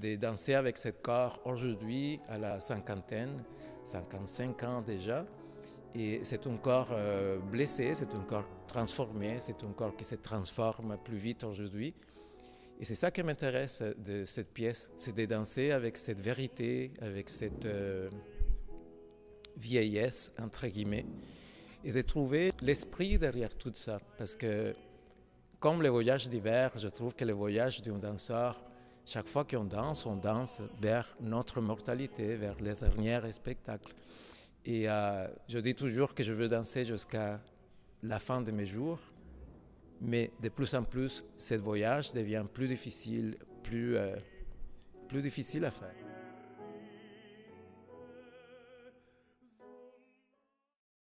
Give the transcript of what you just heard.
de danser avec ce corps aujourd'hui à la cinquantaine, 55 ans déjà. Et c'est un corps euh, blessé, c'est un corps transformé, c'est un corps qui se transforme plus vite aujourd'hui. Et c'est ça qui m'intéresse de cette pièce, c'est de danser avec cette vérité, avec cette euh, vieillesse, entre guillemets, et de trouver l'esprit derrière tout ça. Parce que, comme le voyage d'hiver, je trouve que le voyage d'un danseur, chaque fois qu'on danse, on danse vers notre mortalité, vers le dernier spectacle. Et euh, je dis toujours que je veux danser jusqu'à la fin de mes jours, mais de plus en plus, ce voyage devient plus difficile, plus, euh, plus difficile à faire.